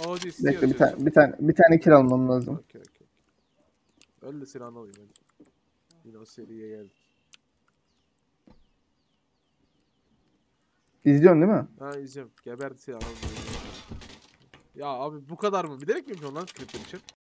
Audi Bekle bir tane bir tane bir tane kill almam lazım. Okey okey. Öyle de silahını alayım hadi. Yine o seriye geldik. İzliyorsun değil mi? Ha izliyorum. Geberdi silahını alayım. Ya abi bu kadar mı? Bilerek mi yapıyorsun lan klipler için?